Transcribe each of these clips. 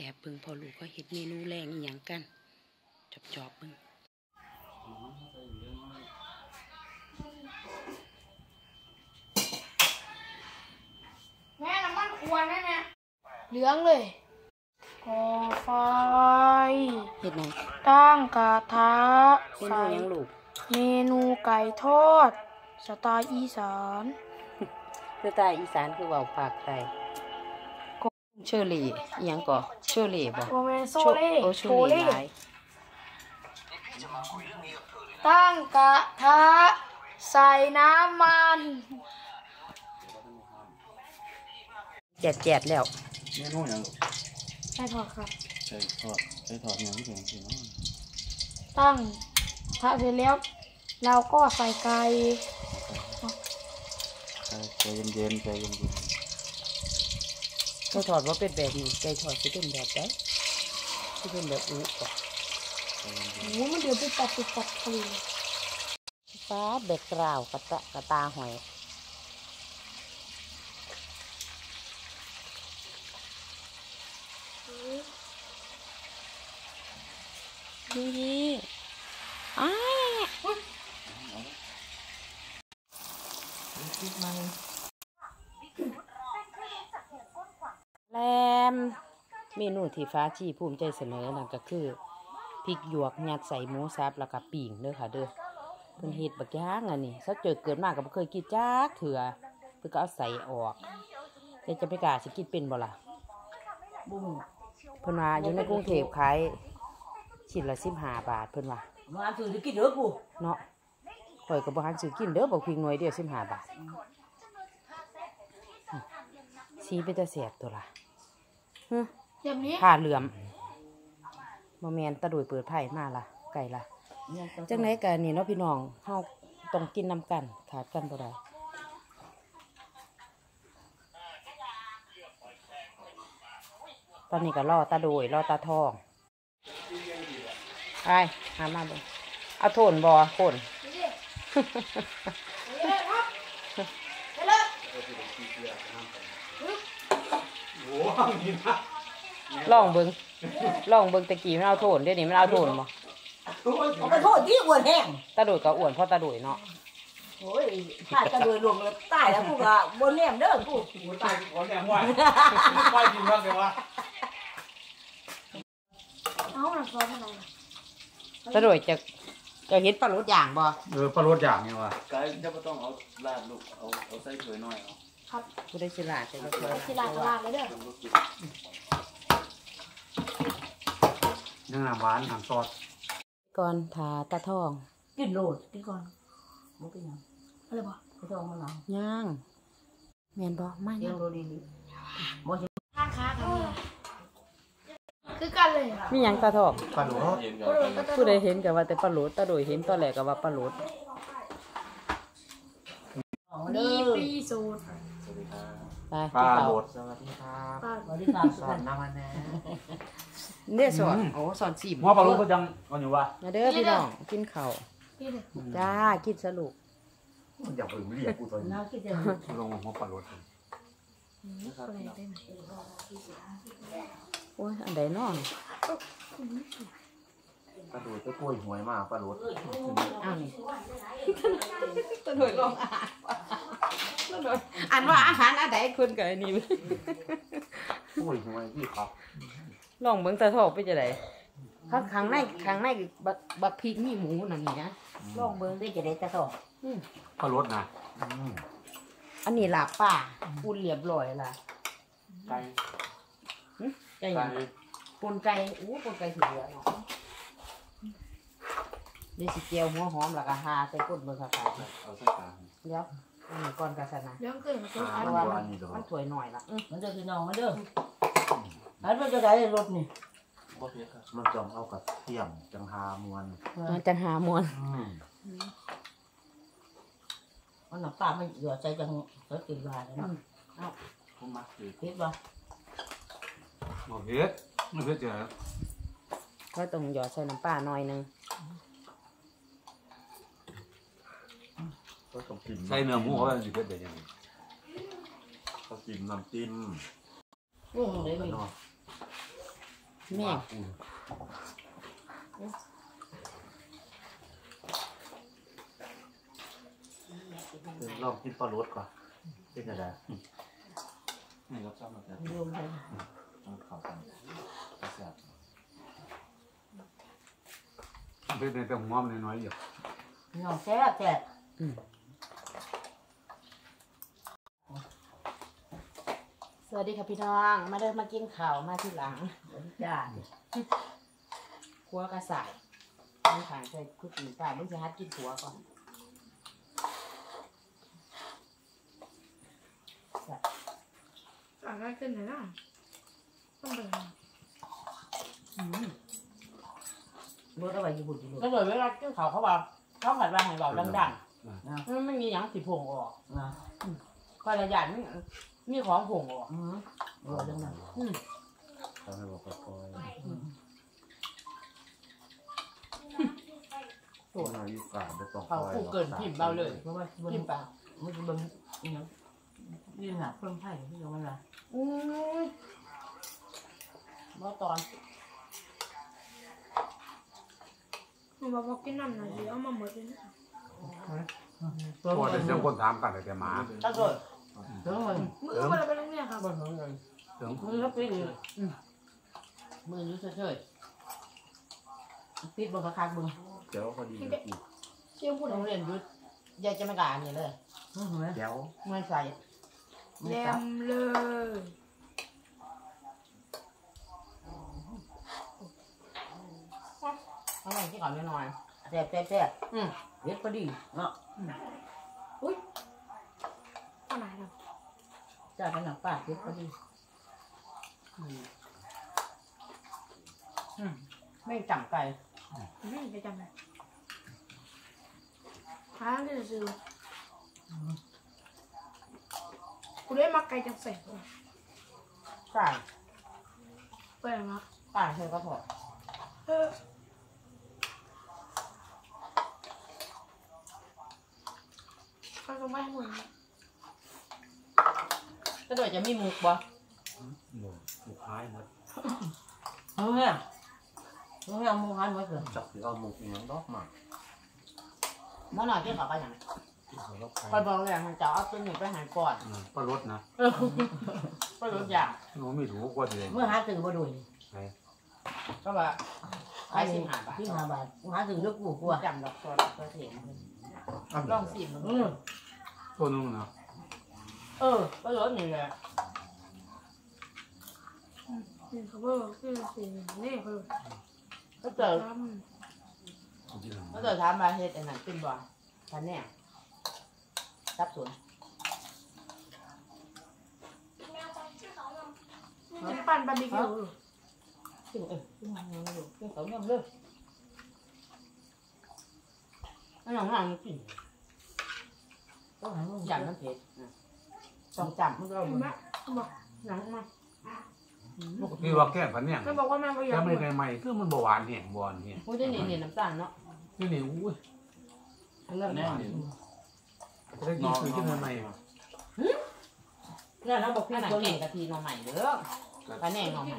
แอบเบิ่งพอลูกก็เฮ็ดเมนูแรงอีหยังกัน จอบจอบๆเบิ่งแม่น้ำมันควรแน่แม่เหลืองเลยก่อไฟเฮ็ดหยังตั้งกระทะเมนูใส่หยังลูกเมนูไก่ทอด สไตล์อีสาน คือใต้อีสานคือเว้าภาคใต้ก็ เชอรี่อีหยังก่อเชอรี่บ่โรเมนโซเล่โอเชโชอรี่เล่หลายตั้งกระทะใส่น้ำมันแจดๆแล้วเมนูหยังใส่ทอดครับใส่ทอดใส่ทอดหยังที่เป็นสิเนาะตั้งกระทะเสร็จแล้ว เราก็ใส่ไก่ใส่ใจเย็นๆใจเย็น ไก่ทอดบ่เป็นแบบนี้ไก่ทอดสิเป็นแบบใดสิเป็นแบบอุก่อโอ้โหมันเดือดปุ๊บปับปุ๊บปับพอดีเลยฟ้าแบกกราวกระตะกระตาหอยนี่อ้ายแลม เมนูที่ฟ้าชีภูมิใจเสนอนั่นก็คือพริกหยวกยัดใส่หมูสับแล้วก็ปิ่งเด้อค่ะเด้อเพิ่นเฮ็ดบักอย่างอันนี้ถ้าเจอเกิดมาก็บ่เคยกินจักเถื่อเพิ่นก็เอาใส่ออกแต่จะไปกล้าสิกินเป็นบ่ล่ะบ่เพิ่นว่าอยู่ในกรุงเทพขายชิ้นละ15บาทเพิ่นว่ามาถือจะกินเด้อกูเนาะข่อยก็บ่หันซื้อกินเด้อบักพริกหน่วยเดียว15บาทอืมสีเป็นตาแสบตัวล่ะ ฮึแบบนี้ผ้าเหลื่อมบ่แม่นตะดุยเปิดไผ่มาล่ะไก่ล่ะจังไหนกันนี่เนาะพี่น้องเฮาต้องกินนำกันขาดกันบ่ได้ตอนนี้ก็รอตาโดยรอตาทองไปหามาเบ่งเอาโทนบ่คน ลองเบิ่งลองเบิ่งตะกี้มันเอาโทนเดี๋ยวนี้มันเอาโทนบ่เอาไปโทษที่อ้วนแห้งตาโดยก็อ้วนเพราะตาโดยเนาะโอ้ยถ้าจะโดยรวมแล้วตายแล้วกูก็บนแนมเด้อกูๆกูตายขอแดงว่าว่ากินบ้างเดี๋ยวว่าเอ้าหนักร้อนอะไรตาโดยจะจะเห็นปลาลดอย่างบ่เออปลารสอย่างนี่ว่ะไก่จะบ่ต้องเอาลาดลูกเอาเอาใส่ถ้วยน้อยเอา ครับผู้ได้ฉลาดแต่ละคนสิลาดตลาดเลยเด้อเนื้อหวานน้ำซอสก่อนทาตาทองกินโลดกินก่อนมันเป็นยังอะไรบ่เขาจะเอามาหลังย่างแม่นบ่มาเลี้ยย่างงโลดีๆบ่สิข้างค้ากันนี่คือกันเลยมีหยังตาทองปลาโรสโอ้โหก็จะผู้ใดเห็นก็ว่าแต่ปลาโลดตาโดยเห็นตอนแรกก็ว่าปลาโลดเอาดีเด้อปีสูตร ไปปลากินข้าวโรสสวัสดีครับป้าสวัสดีครับสอนน้ำมันแน่เนี่ยสอนโอ้สอนสิบหัวปลาโรสก็จังก่อนอยู่ว่ามาเด้อพี่น้องกินข้าวพี่เลยจ้ากินสรุปอย่าเพิ่งเรียกกูตอนนี้น้ากินจะลงหัวปลาโรสอะไรได้ไหมโอ้ยอันใดน้องปลาโรสจะกล้วยหวยมากปลาโรสอ้าวนี่ตาโดยลองอ่านตาโดย อ่านว่าอาหารอันใดคนกับอันนี้กล้วยหวยที่ครับลองเบิ่งตาทองไปจะไดข้างข้างในข้างในบักบักพริกมีหมูนั่นนี่นะลองเบิ่งได้จะได้ตะทองอืมปลาโรสนะอันนี้ลาบป่าอุ่นเรียบร้อยละไก่ไก่หยังปนไก่อู้ปนไก่ถือเหลือเนาะเดี๋ยวสิเจียวหัวหอมแล้วก็หาใส่ก้นเบิ่งค่ะค่ะเอาใส่กลางเดี๋ยว อันนี้ก่อนกันซะนะเรื่องเกิดมาตัวอันเพราะว่ามันมันสวยหน่อยละอื้อมันเด้อพี่น้องมาเด้ออันมันจะได้รถนี่มันจองเอากับเทียมจังหามวนมันจังหามวนมันน้ำปลามันเหลือใจจังก็กินว่าแล้วเนาะผมมักคือเฮ็ดบ่บ่เฮ็ดไม่เฮ็ดเจอก็ต้องหยอดใส่น้ำปลาหน่อยหนึง ก็ต้องกินใส่เนื้อหมูเขาเป็นสิเฮ็ดได้ยังไงก็กินน้ำจิ้มงงเลยไปนี่เนาะแม่งลองกินปลารสก่อนเป็นอะไรนี่รับซ้ำมาแต่โยมเลยต้องเข้ากันกระแสบเป็นแต่หัวมันน้อยๆอยู่น้องแซ่บแซ่บ สวัสดีค่ะพี่น้อง มาเดินมากินข้าวมาที่หลังจ้าครัวกระสายมีขางใส่คุกกี้ป้ามึงจะฮัดกินหัวก่อนอะไรขึ้นไหนล่ะต้องไปหาเมื่อไหร่จะบุญจะบุญก็เลยเวลากินข้าวเขาบอกเขาผัดว่าให้เบาดังนะๆมันไม่มีหยังสิผงออกนะก็ระยาน มีมีของผงออกอืมเออจังนั้นอืมทำให้บอกค่อยๆตัวนาฬิกาไม่ต้องเขาคู่เกินพิมพ์เบาเลยเพราะว่าบนพิมพ์เปล่ามันจะบนนี่นะยืนหาเพิ่มไผ่ที่ตรงนั้นละอุ้ยบ่ตอนหนูบอกว่ากินน้ำหน่อยสิเอามาหมดเลยนะเพราะว่าแต่เสียงคนถามกันแต่หมา ถ้าเกิด เพิ่มมันมือเวลาไปโรงเรียนครับบนหัวเงินเสียมือก็ปิดมืออยุ่เฉยปิดบนกระคักบึงเดี๋ยวพอดีเชื่อพูดโรงเรียนยุดยายจะไม่กล้าอันนี้เลยเห็นไหมเดี๋ยวไม่ใส่แยมเลยอาไว้ที่ก่อนนิดหน่อยแซ่บแซ่บแซ่บอืมเล็ดพอดีเนาะ ข้างไหนเรา จ้าเป็นหนังป้าเล็ดพอดีอืมอืมไม่จำไก่ไม่จะจำเลยหาที่จะซื้อกูได้มาไกลจากแสงเลยไก่ไปไหนมาไก่เธอก็พอเออเขาจะไม่ให้หมดเลย ก็โดยจะมีมุกบ่หมูหมูท้ายนะเฮ้ยเฮ้ยเอามือหันไว้เถอะจับหรือเอาหมูอีกอย่างดอกมาเมื่อหน่อยเกี่ยวกับอะไรอย่างเอาแล้วคอยบอกเลยมันจะเอาตัวหนึ่งไปหายก่อนปลารสนะก็รู้อย่างหนูไม่ถูกกว่าเลยเมื่อหาตื่นบ่ดุยก็ว่าขายสิบห้าบาทที่ห้าบาทหาตื่นด้วยกูกลัวจำดอกตัวตัวเถียงลองสิบอืมตัวนึงนะ เออก็รถนี่แหละนี่เขาบอกคือสิ่งนี่เขาก็เจอทก็เจอถามมาเฮ็ดอันนั้นเป็นบ่ท่านแน่ทับสวนำเป็นปั่นบาร์บีคิวซึ่งเออซึ่งมันยังอยู่ซึ่งเขายังเลยอันนั้นมันกินต้องหามือจำน้ำเผ็ด ต้องจำมันก็เห็นไหมเขาบอกหนังมาพี่ว่าแก้พันเนี่ยเขาบอกว่าแม่ก็อยาแก้กไม่ได้ใหม่คือมันบหวานแห้งบอนเนี่ยพูดได้นี่นี่น้ำตาลเนาะนี่นี่อุ้ยเริ่มแน่ก่อนนี่ได้กินคือกินใหม่มาเนี่ยเราบอกพี่อันนั้นตัวแกนี้งกะทิหน่อใหม่เด้อปลาแหน่งหน่อใหม่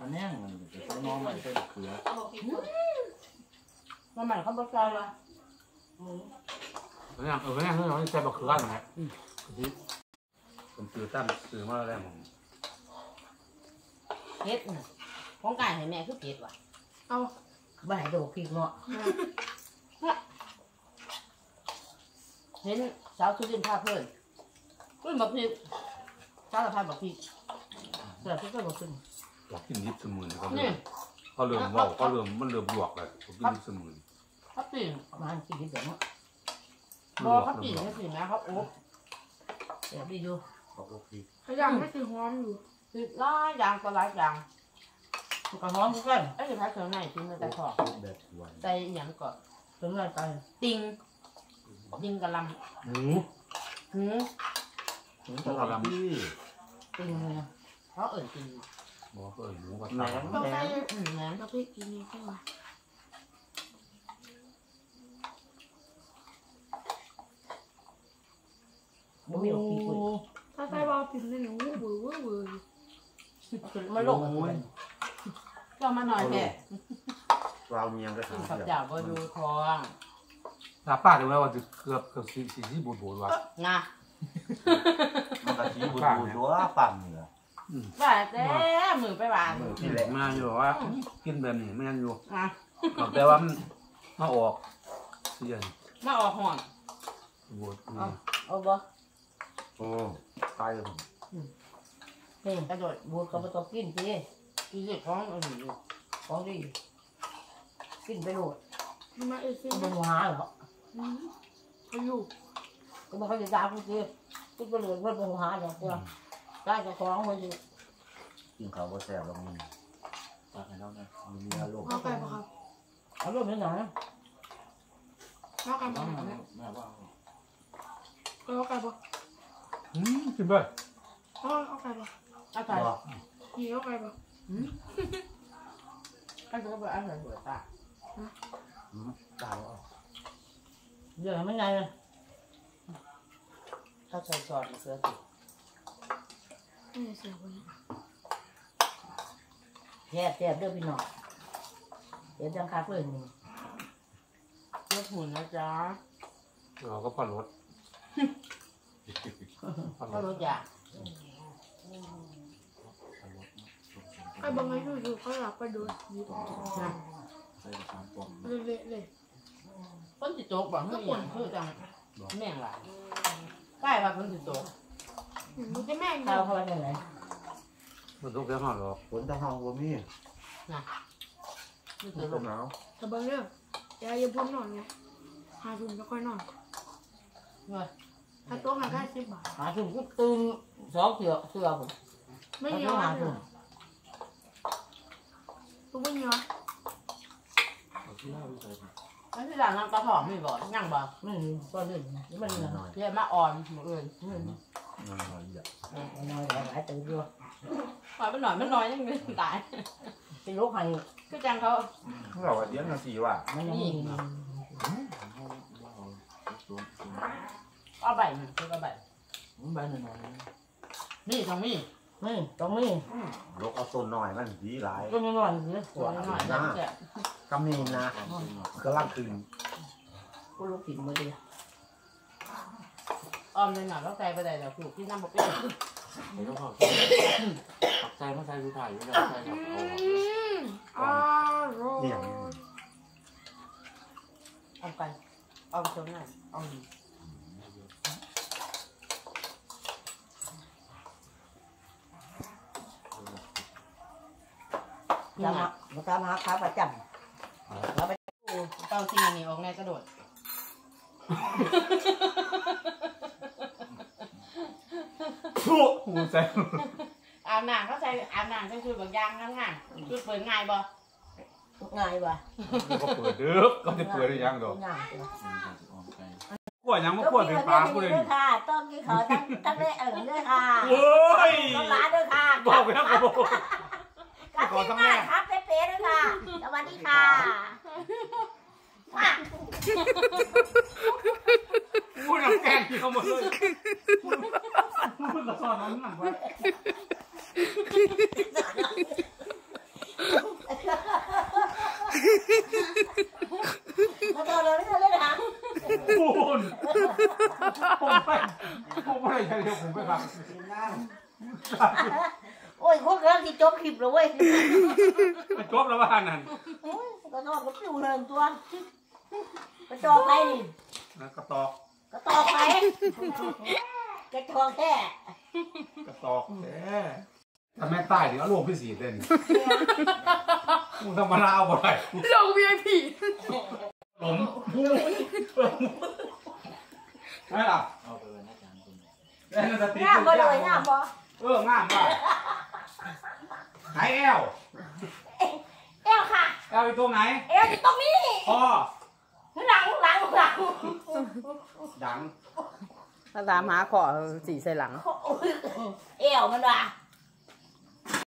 อันนี้มันจะใส่น้องใหม่ใส่เขือหน่อใหม่เขาบอกใจละเนี่ยเออเนี่ยเขาใส่บะเขือนะ ผมซื้อตั้มซื้อมาแล้วผมเผ็ดน่ะของกายให้แม่คือเผ็ดว่ะเอาบ่ให้โดดพริกเนาะเห็นสาวสุรินทร์พาเพื่อนเพื่อนบอกพี่สารพัดบอกพี่เสือพริกก็บ่ขึ้นอยากกินยิบสมุนเขานี่เขาเริ่มว่าเขาเริ่มมันเริ่มลวกเลยผมกินยิบสมุนเขาปีนมาหันกินนิดเดียวเนาะบอเขาปีนนี่สิแม่เขาโอ๊บแต่ดีอยู่ เขาโอเคเขายังไม่ถึงหอมอยู่คือหลายอย่างก็หลายอย่างกระหอมกูกันไอ้ที่พักเครื่องในกินแต่ขอแบบหวานใส่อหย่างก่อนถึงเงินไปติงติงกะลหมูำหืมถึงจะทำที่ตึงเลยนะเขาเอิ่นติงบอกเออหมูกับแหนตับมต้องแหนใส่มอืมนะกะปิกินนี่ใช่ไหมบ่มีหรอกพริกเลยถ้าใส่บอลปิ่นนี่หนูวื้อวื้อวื้อมันลงกันก็มาหน่อยแค่วาเมียงก็กิทานข้าวเดียจ้าบ่ดูทองตาป้าเดูแล้วว่าจะเกือบเกือบสีสีที่บูดบูดว่ะงามันกะทิบูดบูดตัวปั่นเหรอว่าแต่มือไปหวานนี่แหละมาอยู่ว่า กินแบบนี้ไม่งั้นอยู่บอะแต่ว่ามันมาออกเสียนมาออกห่อนบูดเอาเอาบ่ โอ้ตายเลยผมนี่กระโดดบูดก็บ่ต้องกินสิกินเด็กของอันนี้อยู่ของดีกินไปโหลดมันมาเอซิก็นบ่หัวหาหรอกไปอยู่ก็บ่เขาจะด่ากูสิกินไปโหลดเพิ่นบ่หัวหาหรอกเพื่อได้เจ้าของเพิ่นสิกินข้าวก็แซ่บแล้วมึงปากให้เรานะมีเนื้อลูกเอาไก่ปะครับเอารมณ์ไหนอยเอาไก่ปะครับแม่ว่าเอาไก่ปะ อืมกินไปเอาเอาไก่ปะเอาไปบอกหีเอาไก่ปะก็จะไปเอาใส่หัวตาตายแล้วเดี๋ยวมันไงนะถ้าใส่ซอสมะเขือติไม่เสียคนนี้แซ่บแซ่บเด้อพี่น้องเดี๋ยวจังคักเลยนี่ลดหุ่นนะจ๊ะเราก็พอรถพอ ก็รลถดอยากไอ้บางไงอยู่ๆเขาหลับไปโดนยิบใส่สามปองเละๆเลยคนติดโจ๊กบอกเฮ้ยอย่างคือจังแม่งหลายใกล้ว่าคนติดโจ๊กมันจะแม่งข้าเดีวยวเข้าไปทางไหนมันทุกเรื่องหรอกฝนตะห้องบ่มีนี่ฝคือนลตะมหนาวแต่บางเรื่องยายยังพุ่นนอนไงหาทุนก็ค่อยนอนเว้ย ถ้าโต๊ะหาได้สิบบาท หาถึงก็ตื่นสองเสือเสือผมไม่แล้วเยก็อะหาเลถึยงตุ๊กไม่เยอะแล้วที่หลังน้ำตาหอมมีบ่ยังบ่มันก็เล่นนะมันเงินเรียกมาอ่อนหมดเลยเงินนอนนอนอย่าน้อยหลายตื่นด้วยปล่อยไปหน่อยไม่น้อยยังไม่ตายเป็นลูกให้คือจังเขาเราว่าเดี๋ยวนาทีว่ามันยังมี เอาใบมันคือเอาใบใบหนึ่งนี่ตรงนี้นี่ตรงนี้ลกเอาต้นหน่อยมันดีหลายก็ยังน้อยอยู่เลยตัวน้อยๆแซ่บกำมีนะกำลังคืนกูลูกกินมาดิอ้อมเลยหน่อยแล้วใจไปได้แล้วถูกที่น้ำบกเป็นไม่ต้องขอใจมาใส่ดูถ่ายไม่ได้ใส่กับเอาอร่อยเนี่ยเอาไปเอาไปตรงนั้นเอา ตามมาตามหาขาประจำขาประจเต้าจริงอันนี้ออกแน่กระโดดหูใจอาบน้ำเขาใส่อาบน้ำใส่ชุดบางยางง่ายๆชุดเปิดง่ายบ่ำง่ายว่ะก็เปิดเด้อก็จะเปิดได้ยังดอกง่ายกล้วยยังมาขวดเป็นปลากูเลยด้นี่วยค่ะต้องกินเขาตั้งตั้งได้เอิญด้วยค่ะโอ้ยต้องร้านด้วยค่ะบอกไปแล้วกูบอก กับที่บ้านครับเป๊ะๆด้วยค่ะ สวัสดีค่ะกูน้ำแกงที่เขาหมดเลยมึงก็สอนน้ำหนักไว้มาต่อเลยไม่ทันเลยนะคุณผมไปผมไปใช่เดียวผมไปฟัง โอ้ยคนกำลังที่จบคลิปเลยเว้ยไปจบแล้วว่านั่นโอ้ยกระตอกก็ปิวเลยตัวกระตอกไปนี่นะกระตอกกระตอกไปกระตอกแค่กระตอกแท้ถ้าแม่ใต้เดี๋ยวโลกพิเศษเล่นมึงธรรมดาเอาบ่ได้ลง VIP หลมพูไม่หรอเอาไปเลยนะจานคุณแล้จะติดงามบ่เลยงามบ่เอองามว่ะ ไหนแอลเอวค่ะ แอลอยู่ตรงไหนเอวอยู่ตรงนี้พ่อหลังหลังหลังดังถ้าตามหาขอสีใส่หลังโอ้ยเอวมันว่ะ